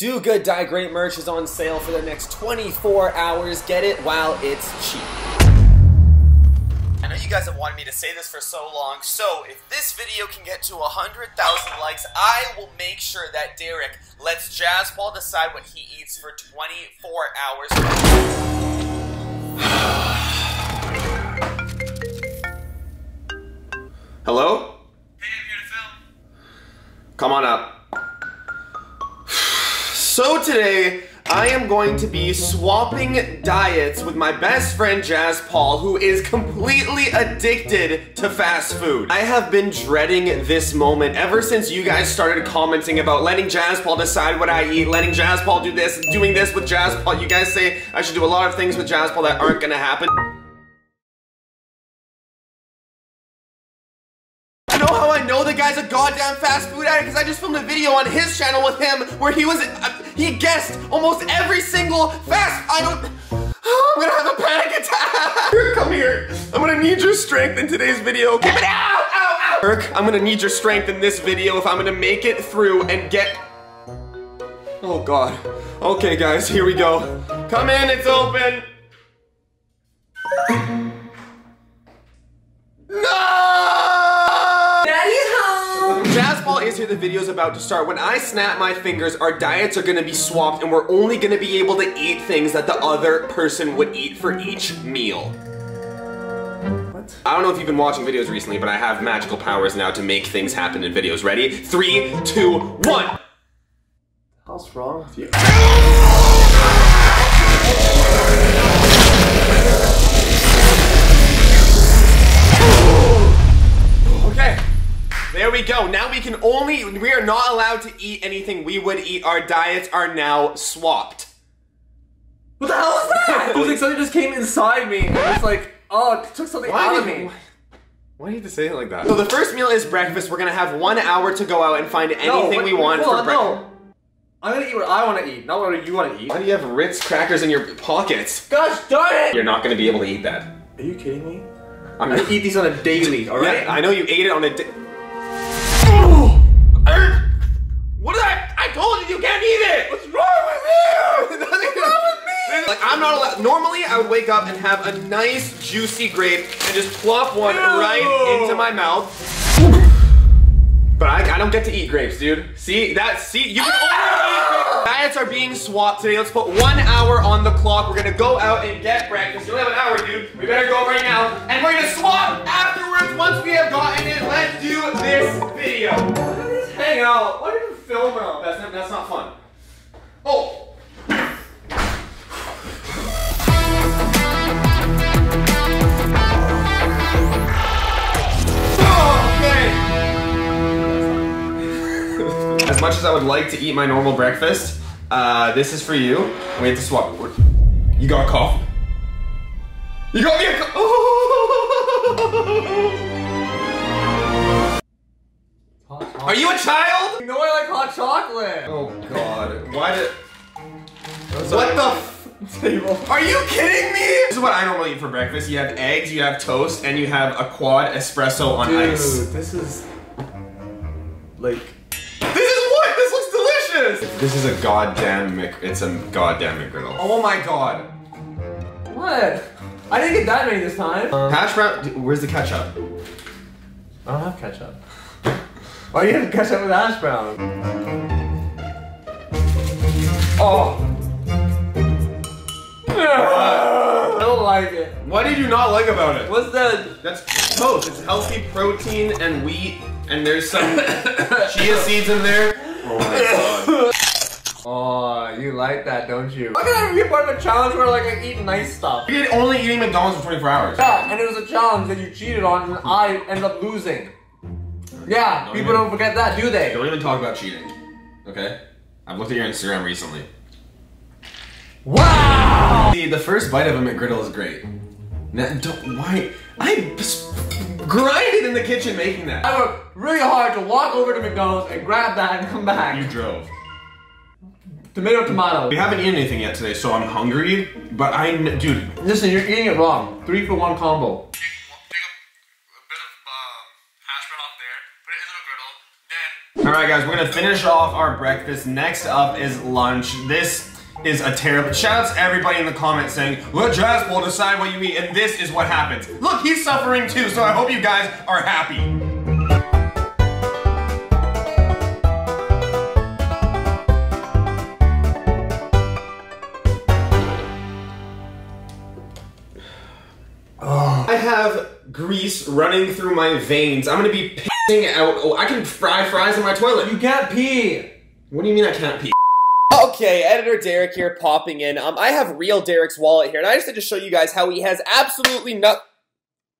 Do Good Die Great merch is on sale for the next 24 hours. Get it while it's cheap. I know you guys have wanted me to say this for so long, so if this video can get to 100,000 likes, I will make sure that Derek lets Jaspal decide what he eats for 24 hours. Hello? Hey, I'm here to film. Come on up. So today, I am going to be swapping diets with my best friend Jaspal, who is completely addicted to fast food. I have been dreading this moment ever since you guys started commenting about letting Jaspal decide what I eat, letting Jaspal do this, doing this with Jaspal. You guys say I should do a lot of things with Jazz Paul that aren't gonna happen. A goddamn fast food addict? Because I just filmed a video on his channel with him where he was, uh, he guessed almost every single fast, I don't, I'm gonna have a panic attack. Come here. I'm gonna need your strength in today's video. Keep it out, ow, ow. Kirk, I'm gonna need your strength in this video if I'm gonna make it through and get, oh God. Okay guys, here we go. Come in, it's open. Is here, the video's about to start. When I snap my fingers, our diets are gonna be swapped and we're only gonna be able to eat things that the other person would eat for each meal. What? I don't know if you've been watching videos recently, but I have magical powers now to make things happen in videos. Ready? Three, two, one! What's wrong with you? There we go. Now we can only, we are not allowed to eat anything we would eat. Our diets are now swapped. What the hell is that? It was like something just came inside me and it's like, oh, it took something out of me. Why do you have to say it like that? So the first meal is breakfast. We're gonna have one hour to go out and find anything wait, we want hold for breakfast. no. I'm gonna eat what I want to eat, not what you want to eat. Why do you have Ritz crackers in your pockets? Gosh darn it! You're not gonna be able to eat that. Are you kidding me? I'm gonna eat these on a daily, alright? Yeah, I know you ate it on a. What did I? I told you you can't eat it. What's wrong with you? What's wrong with me? Like I'm not allowed. Normally, I would wake up and have a nice juicy grape and just plop one Ew. right into my mouth. But I, I don't get to eat grapes, dude. See that? See you can only eat grapes. Diets are being swapped today. Let's put one hour on the clock. We're gonna go out and get breakfast. You only have an hour, dude. We better go right now. And we're gonna swap afterwards once we have gotten it. Let's do this video. Why did this hang out? Why did you film it? That's not, that's not fun. Oh. Okay. As much as I would like to eat my normal breakfast, uh, this is for you. We have to swap. You got a cough? You got me a cough. Are you a child? You know I like hot chocolate! Oh God! Why did? What What the? F- Are you kidding me? This is what I normally eat for breakfast. You have eggs, you have toast, and you have a quad espresso on Dude, ice. this is like This is what? This looks delicious. This is a goddamn Mc. It's a goddamn McGriddle. Oh my God! what? I didn't get that many this time. Um, hash brown. Where's the ketchup? I don't have ketchup. Why do oh, you have ketchup with hash brown? Oh. I don't like it. What did you not like about it? What's that? That's toast. It's healthy protein and wheat, and there's some chia seeds in there. Oh my God! Oh, you like that, don't you? Why can't I be part of a challenge where like I eat nice stuff? You're only eating McDonald's for 24 hours. Yeah, and it was a challenge that you cheated on, and I ended up losing. Yeah, Don't people even- don't forget that, do they? Don't even talk about cheating. Okay? I've looked at your Instagram recently. Wow! See, the first bite of a McGriddle is great. Now, don't, why? I grinded in the kitchen making that. I worked really hard to walk over to McDonald's and grab that and come back. You drove. Tomato, tomato. We haven't eaten anything yet today, so I'm hungry. But I, kn- dude, Listen, you're eating it wrong. Three for one combo. Take take a, a bit of um, hash brown off there, put it in the McGriddle, then All right, guys, we're gonna finish off our breakfast. Next up is lunch. This is a terrible. Shout out to everybody in the comments saying, "Let Jaspal decide what you eat," and this is what happens. Look, he's suffering too. So I hope you guys are happy. Grease running through my veins. I'm gonna be pissing out. Oh, I can fry fries in my toilet. You can't pee. What do you mean I can't pee? Okay, editor Derek here popping in. Um, I have real Derek's wallet here, and I just had to show you guys how he has absolutely no.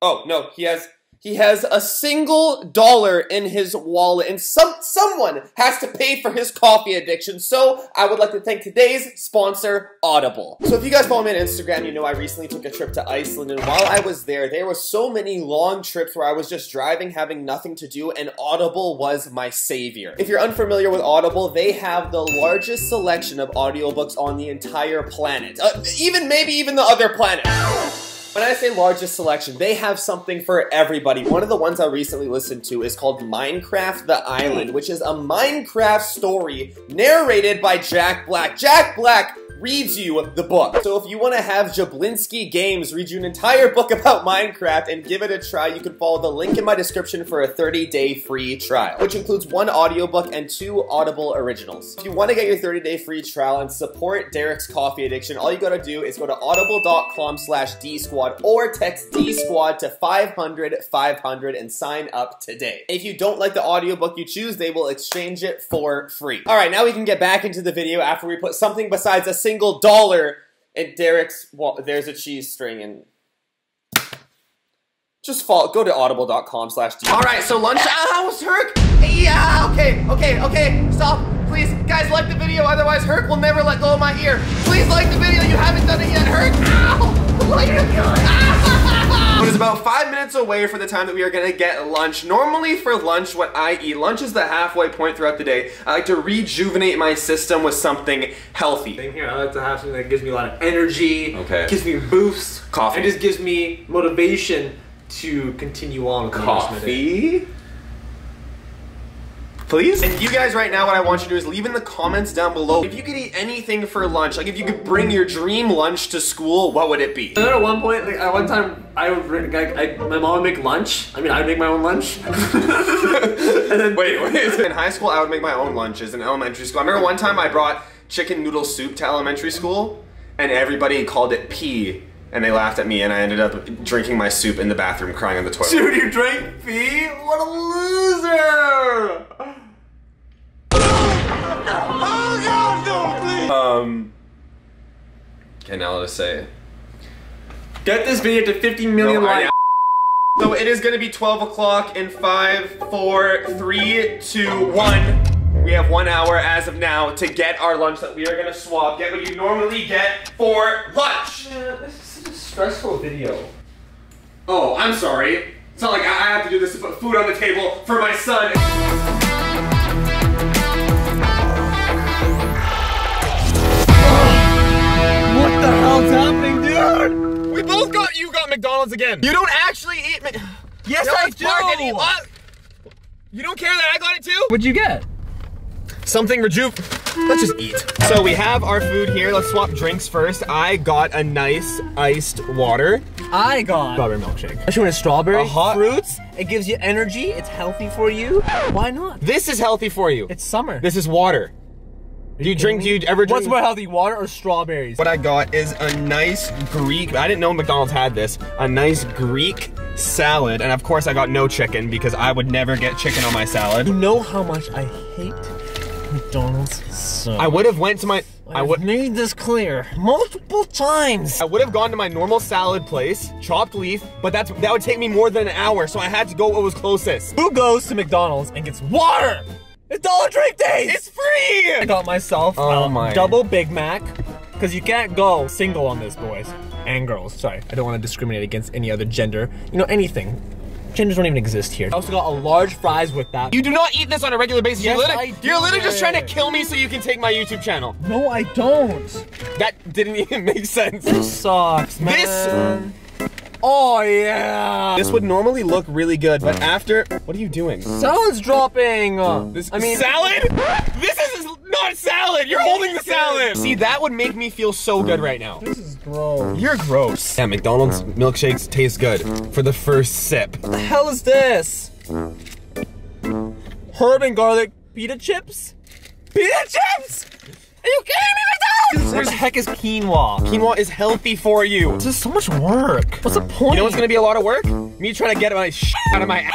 Oh no, he has he has a single dollar in his wallet, and some someone has to pay for his coffee addiction. So I would like to thank today's sponsor, Audible. So if you guys follow me on Instagram, you know I recently took a trip to Iceland, and while I was there, there were so many long trips where I was just driving, having nothing to do, and Audible was my savior. If you're unfamiliar with Audible, they have the largest selection of audiobooks on the entire planet, uh, even maybe even the other planet. When I say largest selection, they have something for everybody. One of the ones I recently listened to is called Minecraft the Island, which is a Minecraft story narrated by Jack Black. Jack Black reads you the book. So if you want to have Jablinski Games read you an entire book about Minecraft and give it a try, you can follow the link in my description for a 30-day free trial, which includes one audiobook and two Audible originals. If you want to get your 30-day free trial and support Derek's coffee addiction, all you gotta do is go to audible.com slash dsquad or text dsquad to 500 500 and sign up today. If you don't like the audiobook you choose, they will exchange it for free. All right, now we can get back into the video after we put something besides a single dollar And Derek's, well, there's a cheese string and just fall, go to audible.com slash All right, so lunch. Ah, was Herc? Yeah. Okay. Okay. Okay. Stop, please, guys. Like the video, otherwise Herc will never let go of my ear. Please like the video. You haven't done it yet, Herc. Ow! Minutes away for the time that we are gonna get lunch. Normally for lunch, what I eat, lunch is the halfway point throughout the day. I like to rejuvenate my system with something healthy. Same here. I like to have something that gives me a lot of energy. Okay. Gives me boosts. Coffee. And just gives me motivation to continue on with the the day. Coffee? Please? And you guys right now, what I want you to do is leave in the comments down below. If you could eat anything for lunch, like if you could bring your dream lunch to school, what would it be? And then at one point, like at one time, I would like, I, my mom would make lunch. I mean, I'd make my own lunch. and then Wait, wait. In high school, I would make my own lunches in elementary school. I remember one time I brought chicken noodle soup to elementary school, and everybody called it pea, and they laughed at me, and I ended up drinking my soup in the bathroom, crying on the toilet. Dude, you drank pee? What a loser! Um. Okay, now let's say. Get this video to 50 million No, likes. So it is gonna be 12 o'clock in five, four, three, two, one. We have one hour as of now to get our lunch that we are gonna swap. Get what you normally get for lunch. Man, this is such a stressful video. Oh, I'm sorry. It's not like I I have to do this to put food on the table for my son. Happening. We both got you got McDonald's again. You don't actually eat Mc- Yes, No, I it's Park and do. what? You don't care that I got it too? What'd you get? Something rejuve. Let's just eat. So we have our food here. Let's swap drinks first. I got a nice iced water. I got Strawberry milkshake. Especially when it's strawberry A hot- fruits, it gives you energy. It's healthy for you. Why not? This is healthy for you. It's summer. This is water. Do you drink? Do you ever drink? What's more healthy, water or strawberries? What I got is a nice Greek. I didn't know McDonald's had this. A nice Greek salad, and of course I got no chicken because I would never get chicken on my salad. You know how much I hate McDonald's so. I would have went to my. I I've would. made this clear multiple times. I would have gone to my normal salad place, chopped leaf, but that's that would take me more than an hour, so I had to go what was closest. Who goes to McDonald's and gets water? It's Dollar Drink Days. It's free. I got myself Oh a my. double Big Mac because you can't go single on this, boys and girls. Sorry, I don't want to discriminate against any other gender. You know anything. Genders don't even exist here. I also got a large fries with that. You do not eat this on a regular basis. Yes, you're literally, I do you're literally just trying to kill me so you can take my YouTube channel. no, I don't. That didn't even make sense. This sucks, man. This- Oh yeah. This would normally look really good, but after, what are you doing? Salad's dropping. This I mean, salad? This is not salad. You're holding the salad. See, that would make me feel so good right now. this is gross. You're gross. Yeah, McDonald's milkshakes taste good for the first sip. What the hell is this? Herb and garlic pita chips? Pita chips? Are you kidding me, McDonald's? What the heck is quinoa? Quinoa is healthy for you. This is so much work. What's the point? You know what's gonna be a lot of work? Me trying to get my shit out of my ass.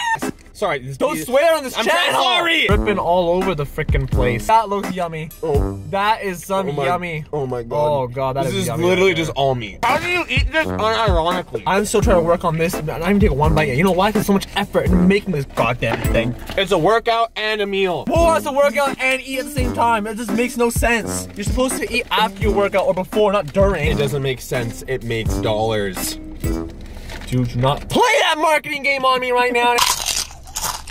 Sorry. This Don't swear on this I'm channel. sorry. Ripping all over the freaking place. That looks yummy. Oh, That is some oh my, yummy. Oh my god. Oh god, that this is is yummy literally right just all me. How do you eat this unironically? I'm still trying to work on this. I don't even take one bite yet. You know why? There's so much effort in making this goddamn thing. It's a workout and a meal. Who wants to work out and eat at the same time? It just makes no sense. You're supposed to eat after your workout or before, not during. It doesn't make sense. It makes dollars. Dude, do not play that marketing game on me right now.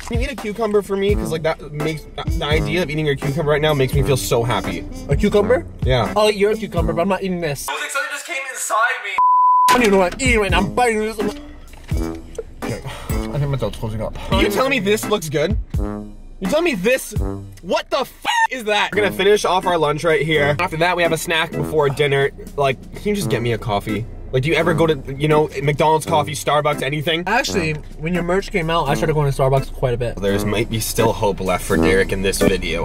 Can you eat a cucumber for me? Because like that makes the idea of eating a cucumber right now makes me feel so happy. A cucumber? Yeah. I'll eat your cucumber, but I'm not eating this. like something just came inside me. I don't even know what I'm eating right now. I'm biting this. Okay, I think my throat's closing up. You tell me this looks good? You tell me this? What the f is that? We're gonna finish off our lunch right here. After that, we have a snack before dinner. Like, can you just get me a coffee? Like, do you ever go to, you know, McDonald's mm. coffee, Starbucks, anything? Actually, when your merch came out, I started going to Starbucks quite a bit. There's might be still hope left for Derek in this video.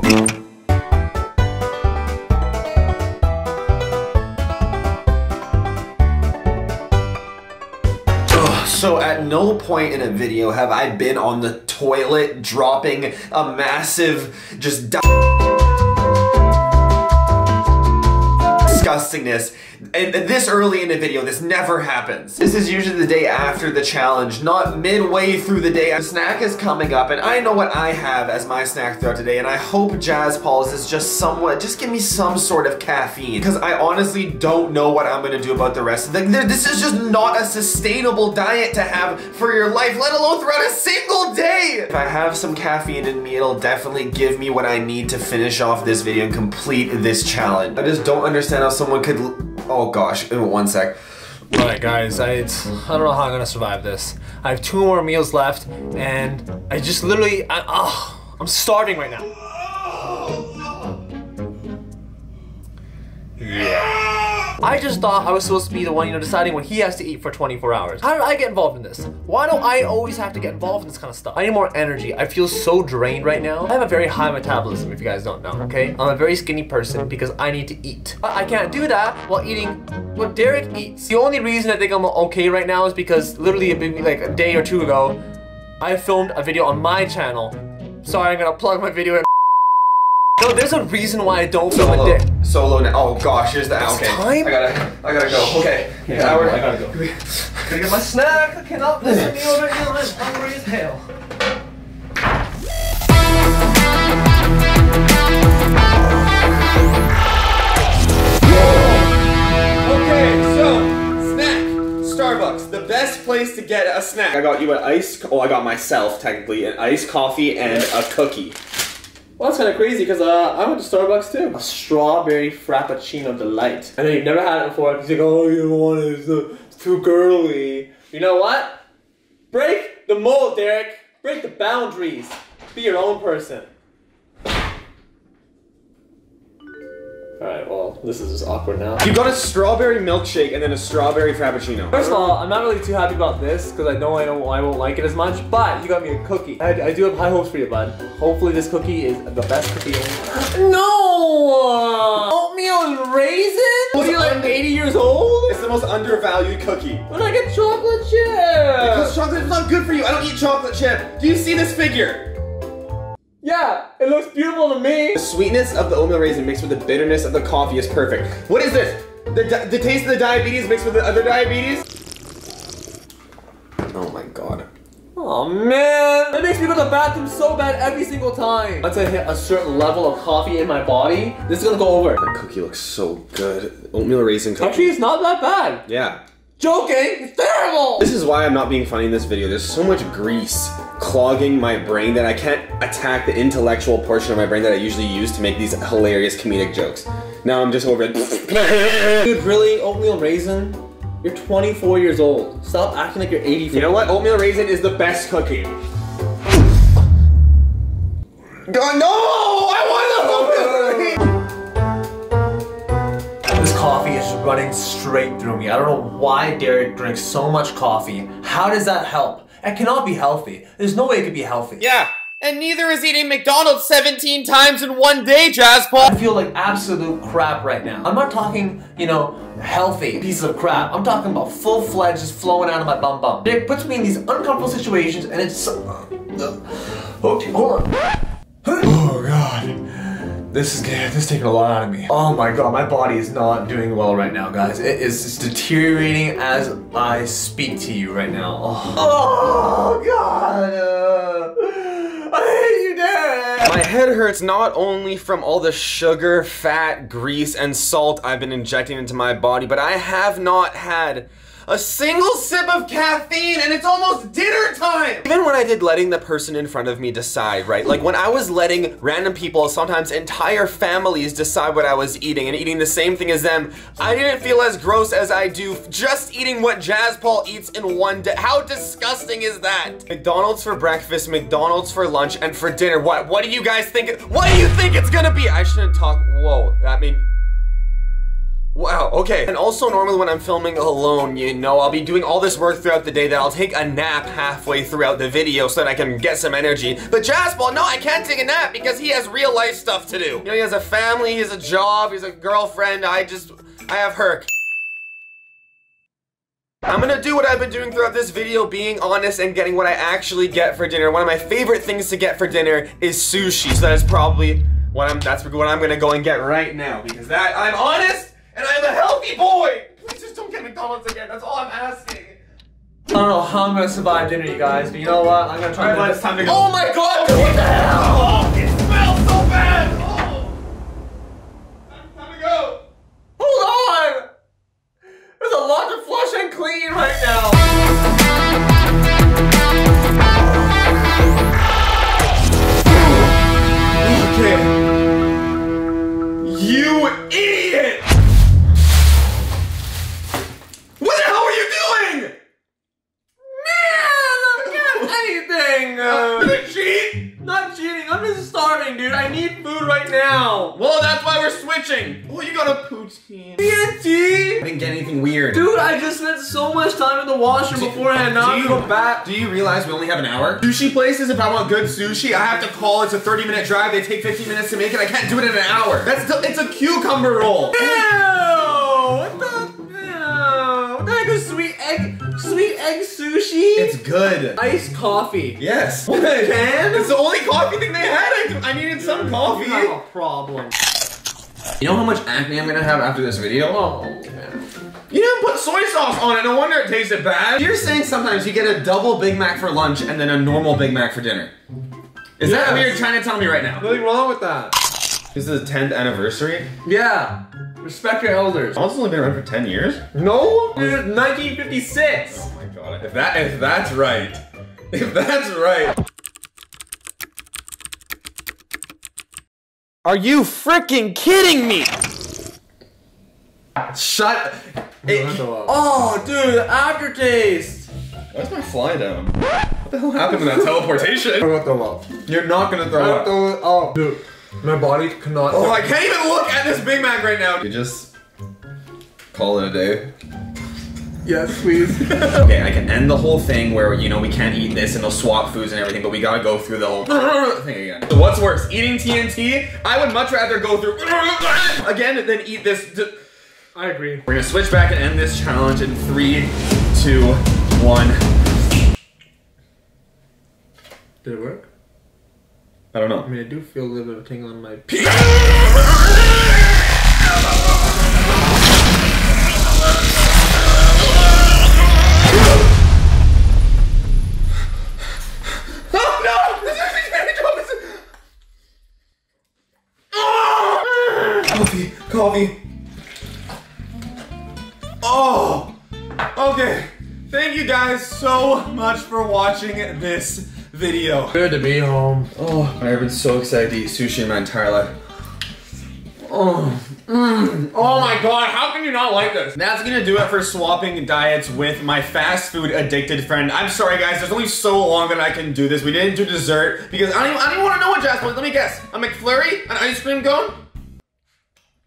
So at no point in a video have I been on the toilet dropping a massive just disgustingness. And this early in a video, this never happens. This is usually the day after the challenge, not midway through the day. A snack is coming up, and I know what I have as my snack throughout today, and I hope Jaspal's is just somewhat, just give me some sort of caffeine, because I honestly don't know what I'm gonna do about the rest of the, this is just not a sustainable diet to have for your life, let alone throughout a single day. If I have some caffeine in me, it'll definitely give me what I need to finish off this video and complete this challenge. I just don't understand how someone could, oh gosh, one sec. Alright guys, I, it's, I don't know how I'm gonna survive this. I have two more meals left, and I just literally, I, oh, I'm starving right now. I just thought I was supposed to be the one, you know, deciding what he has to eat for 24 hours. How did I get involved in this? Why do I always have to get involved in this kind of stuff? I need more energy. I feel so drained right now. I have a very high metabolism, if you guys don't know, okay? I'm a very skinny person because I need to eat. But I can't do that while eating what Derek eats. The only reason I think I'm okay right now is because literally like a day or two ago, I filmed a video on my channel. Sorry, I'm gonna plug my video in. No, there's a reason why I don't film a Solo, solo now. Oh gosh, here's the okay. time? I gotta, I gotta go. Okay. Yeah, I gotta go. Gotta get my snack. I cannot listen to you over here. I'm hungry as hell. Okay, so snack, Starbucks, the best place to get a snack. I got you an ice. Oh, I got myself technically an iced coffee and a cookie. Well, that's kind of crazy because uh, I went to Starbucks too. A strawberry frappuccino delight. I know you've never had it before because you go, oh, you don't want it. It's, uh, it's too girly. You know what? Break the mold, Derek. Break the boundaries. Be your own person. Alright, well, this is just awkward now. You got a strawberry milkshake and then a strawberry frappuccino. First of all, I'm not really too happy about this because I know I don't I won't like it as much. But you got me a cookie. I, I do have high hopes for you, bud. Hopefully, this cookie is the best cookie. no, oatmeal and raisins. What are you like 80 years old? It's the most undervalued cookie. When I get chocolate chip. Because chocolate is not good for you. I don't eat chocolate chip. Do you see this figure? Yeah, it looks beautiful to me. The sweetness of the oatmeal raisin mixed with the bitterness of the coffee is perfect. What is this? The, di- the taste of the diabetes mixed with the other diabetes? Oh my god. Oh man, that makes me go to the bathroom so bad every single time. Once I hit a certain level of coffee in my body, this is gonna go over. That cookie looks so good. Oatmeal raisin cookie. Actually, it's not that bad. Yeah. Joking, it's terrible. This is why I'm not being funny in this video. There's so much grease clogging my brain that I can't attack the intellectual portion of my brain that I usually use to make these hilarious comedic jokes. Now I'm just over it. Dude, really? Oatmeal raisin? You're 24 years old. Stop acting like you're 84. You know what? Oatmeal raisin is the best cookie. God, no! I want coffee is running straight through me. I don't know why Derek drinks so much coffee. How does that help? It cannot be healthy. There's no way it could be healthy. Yeah, and neither is eating McDonald's 17 times in one day, Jazz I feel like absolute crap right now. I'm not talking, you know, healthy pieces of crap. I'm talking about full-fledged just flowing out of my bum bum. It puts me in these uncomfortable situations and it's so... Okay, hold on. This is this is taking a lot out of me. Oh my god, my body is not doing well right now, guys. It is deteriorating as I speak to you right now. Oh, oh god. Uh, I hate you, Dad. My head hurts not only from all the sugar, fat, grease, and salt I've been injecting into my body, but I have not had a single sip of caffeine and it's almost dinner time! Even when I did letting the person in front of me decide, right? Like when I was letting random people, sometimes entire families, decide what I was eating and eating the same thing as them, I didn't feel as gross as I do just eating what Jaspal eats in one day. How disgusting is that? McDonald's for breakfast, McDonald's for lunch, and for dinner. What what do you guys think? What do you think it's gonna be? I shouldn't talk. Whoa, I made Wow, okay. And also normally when I'm filming alone, you know, I'll be doing all this work throughout the day that I'll take a nap halfway throughout the video so that I can get some energy. But Jaspal, no, I can't take a nap because he has real life stuff to do. You know, he has a family, he has a job, he has a girlfriend, I just, I have Herc. I'm gonna do what I've been doing throughout this video, being honest and getting what I actually get for dinner. One of my favorite things to get for dinner is sushi, so that is probably what I'm, that's what I'm gonna go and get right now because that, I'm honest and I'm a healthy boy! Please just don't get McDonald's again, that's all I'm asking. I don't know how I'm gonna survive dinner, you guys, but you know what? I'm gonna try Alright, to it's time to go. Oh my god, what the hell? Anything! Uh, Did I cheat? not cheating, I'm just starving, dude. I need food right now. Well, that's why we're switching. Oh, you got a poutine. I didn't get anything weird. Dude, I just spent so much time in the washroom beforehand. Now do I'm you- going back. Do you realize we only have an hour? Sushi places, if I want good sushi, I have to call. It's a 30 minute drive. They take 15 minutes to make it. I can't do it in an hour. That's the, it's a cucumber roll. Ew! What the? Ew. What the heck is sweet egg? Sweet egg sushi? It's good. iced coffee. Yes. What? Can? It's the only coffee thing they had. I, I needed some coffee. You have a problem. You know how much acne I'm gonna have after this video? Oh, oh man. You didn't put soy sauce on it. No wonder it tasted bad. You're saying sometimes you get a double Big Mac for lunch and then a normal Big Mac for dinner. Is that what you're trying to tell me right now? Nothing wrong with that. This is the 10th anniversary. Yeah. Respect your elders. It's only been around for 10 years. No? Dude, 1956. Oh my god. If that if that's right. If that's right. Are you freaking kidding me? Shut it, uh, Oh, dude, the aftertaste. Why's my fly down? What the hell happened to that teleportation? gonna throw up. You're not gonna throw up. throw it up. Dude, my body cannot. Oh, I can't even look at this Big Mac right now. You just call it a day. Yes, please. Okay, I can end the whole thing where you know we can't eat this and they'll swap foods and everything, but we gotta go through the whole thing again. So what's worse, eating TNT? I would much rather go through again than eat this. I agree. We're gonna switch back and end this challenge in three, two, one. Did it work? I don't know. I mean, I do feel a little bit of a tingle on my. Pee. Oh no! This is very trouble. Oh! Coffee, coffee. Oh! Okay. Thank you guys so much for watching this video. Good to be home. Oh, I've been so excited to eat sushi in my entire life. Oh. Mm. Oh my god, how can you not like this? That's gonna do it for swapping diets with my fast food addicted friend. I'm sorry guys, there's only so long that I can do this. We didn't do dessert because I don't even, I don't even want to know what Jaspal. Let me guess. A McFlurry, an ice cream cone,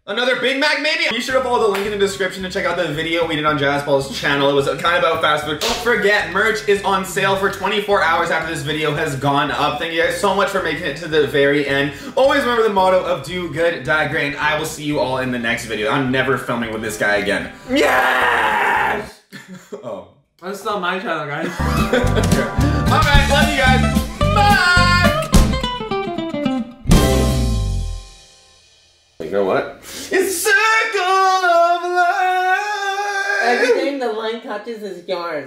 another Big Mac maybe. Be sure to follow the link in the description to check out the video we did on Jaspal's channel. It was kind of about fast food. Don't forget, merch is on sale for 24 hours after this video has gone up. Thank you guys so much for making it to the very end. Always remember the motto of do good, die great, I will see you all in the next video. I'm never filming with this guy again. Yes! Oh. That's not my channel, guys. Alright, love you guys. Know what? It's circle of life! Everything the line touches is yours.